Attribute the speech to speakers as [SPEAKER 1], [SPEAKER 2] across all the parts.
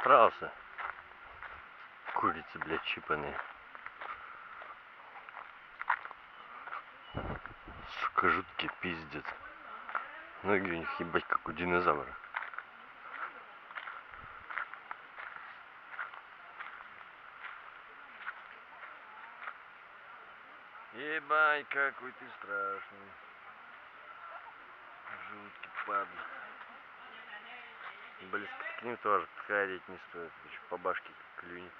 [SPEAKER 1] Страусы. Курицы, блядь, чипанные. Сука, жуткие пиздец. Ноги у них ебать как у динозавра. Ебать, какой ты страшный. Жуткий падла. Близко к ним тоже подходить не стоит. Еще по башке клюнет.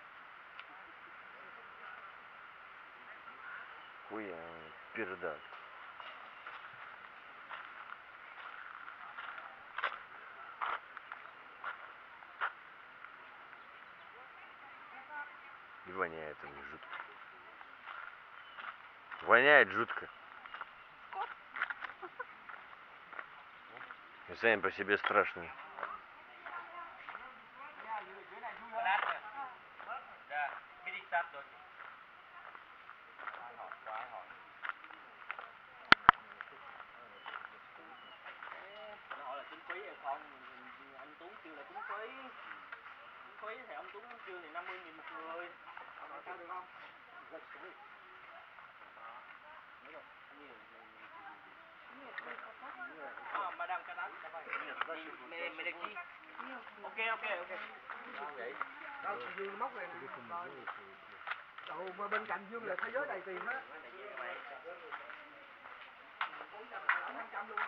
[SPEAKER 1] Хуя, пердак. И воняет у них жутко. Воняет жутко. И сами по себе страшные.
[SPEAKER 2] Phí thì ông Tuấn kêu thì 50 nghìn một người. Ông nói sao được không? Giật xuống đi. Đó. Nhớ rồi. Nhiều. Ah, Madam Kanan. Mẹ mẹ đi. Ok ok ok.
[SPEAKER 3] Đâu, Dương móc này. Đầu mà bên cạnh Dương là thế giới đầy tiền. Năm trăm luôn.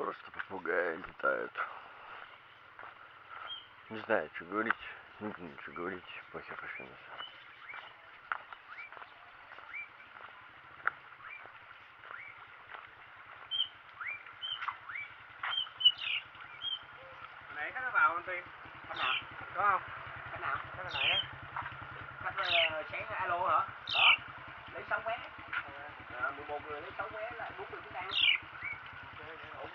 [SPEAKER 1] Просто попугаи летают. Не знаю, что говорить. Не буду ничего говорить. Похер вообще на самом.
[SPEAKER 2] Uh, alo hả? Đó. Lấy 6 vé. À, 11 người lấy 6 vé là 40 cái đăng.